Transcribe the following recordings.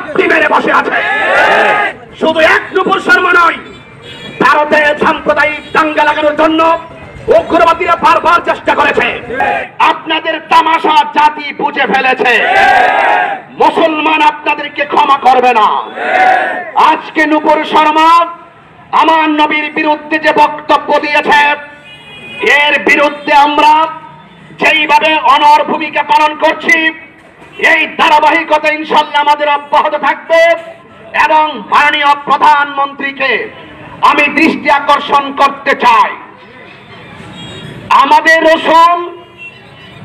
চাপটি মেরে বসে আছে। শুধু এক নুপুর শর্মা নয়, ভারতে সাম্প্রদায়িক দাঙ্গা লাগানোর জন্য উগ্রবাদীরা বারবার চেষ্টা করেছে। আপনাদের তামাশা জাতি বুঝে ফেলেছে। মুসলমান আপনাদেরকে ক্ষমা করবে না। আজকে নুপুর শর্মা আমার নবীর বিরুদ্ধে যে বক্তব্য দিয়েছে, এর বিরুদ্ধে আমরা যেইভাবে অনর ভূমিকা পালন করছি এই ধারাবাহিকতা ইনশাল্লাহ আমাদের অব্যাহত থাকবে এবং মাননীয় প্রধানমন্ত্রীকে আমি দৃষ্টি আকর্ষণ করতে চাই। আমাদের রসুল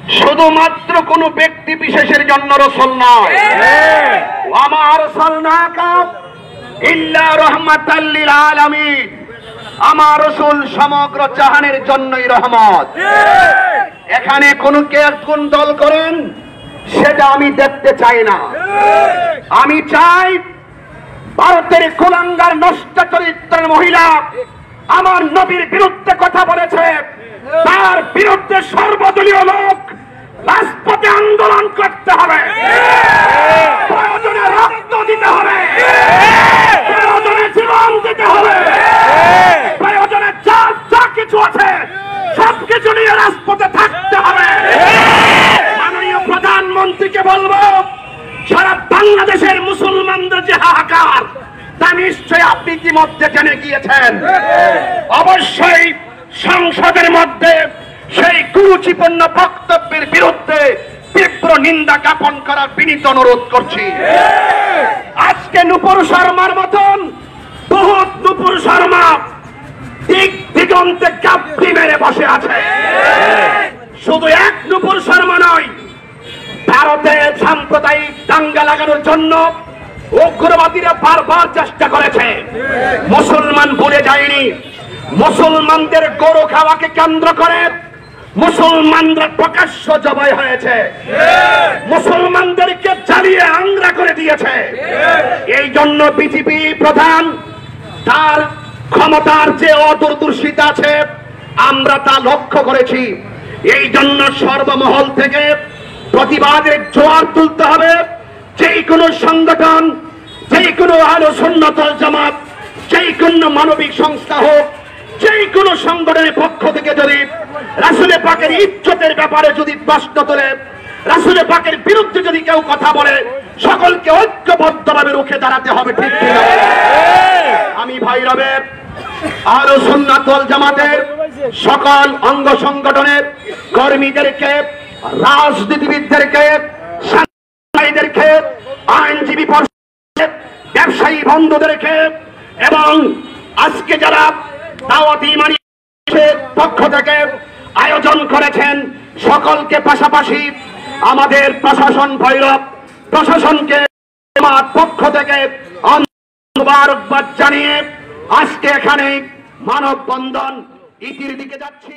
শুধুমাত্র কোন ব্যক্তি বিশেষের জন্য রসুল নয়। আমার ইল্লা রহমাতাল্লিল আলামিন। আমার রসুল সমগ্র জাহানের জন্যই রহমত। এখানে কোন কে কোন দল করেন? আমি দেখতে চাই না। আমি চাই ভারতের কুলাঙ্গার নষ্ট চরিত্রের মহিলা আমার নবীর বিরুদ্ধে কথা বলেছে। তার বিরুদ্ধে সর্বদলীয় লোক রাজপথে আন্দোলন করতে হবে প্রয়োজনে রক্ত দিতে হবে প্রয়োজনে জীবন দিতে হবে প্রয়োজনে যা যা কিছু আছে সবকিছু নিয়ে রাজপথে থাকতে হবে মাননীয় প্রধানমন্ত্রীকে বলব সারা বাংলাদেশের মুসলমানদের যে হাহাকার তা নিশ্চয় আপনি ইতিমধ্যে জেনে গিয়েছেন। অবশ্যই সংসদের মধ্যে সেই কুরুচিপূর্ণ বক্তব্যের বিরুদ্ধে তীব্র নিন্দা জ্ঞাপন করার বিনীত অনুরোধ করছি। আজকে নুপুর শর্মার মতন বহুত নুপুর শর্মা দিক দিগন্তে কাপড়ি মেরে বসে আছে। শুধু এক নুপুর শর্মা নয়, ভারতে সাম্প্রদায়িক দাঙ্গা লাগানোর জন্য উগ্রবাদীরা বারবার চেষ্টা করেছে। মুসলমান ভুলে যায়নি। মুসলমানদের গরু খাওয়াকে কেন্দ্র করে মুসলমানরা প্রকাশ্য জবাই হয়েছে। মুসলমানদেরকে জ্বালিয়ে আংরা করে দিয়েছে। এই জন্য বিজেপি প্রধান তার ক্ষমতার যে অদূরদর্শিতা আছে, আমরা তা লক্ষ্য করেছি। এই জন্য সর্বমহল থেকে প্রতিবাদের জোয়ার তুলতে হবে। যে কোনো সংগঠন যে কোনো আলো সন্ন্যতল জামাত যে কোনো মানবিক সংস্থা হোক যে কোনো সংগঠনের পক্ষ থেকে যদি রাসুলে পাকের ইজ্জতের ব্যাপারে যদি প্রশ্ন তোলে, রাসুলে পাকের বিরুদ্ধে যদি কেউ কথা বলে, সকলকে ঐক্যবদ্ধভাবে রুখে দাঁড়াতে হবে, ঠিক আমি ভাই রবের আরও সুন্নাতল জামাতের সকল অঙ্গ সংগঠনের কর্মীদেরকে, রাজনীতিবিদদেরকে সাংবাদিকদেরকে আইনজীবী পরিষদ, ব্যবসায়ী বন্ধুদেরকে এবং আজকে যারা দাওয়াতি মানি পক্ষ থেকে আয়োজন করেছেন সকলকে পাশাপাশি আমাদের প্রশাসন ভৈরব, প্রশাসনকে আমার পক্ষ থেকে জানিয়ে আজকে এখানে মানববন্ধন ইতির দিকে যাচ্ছি।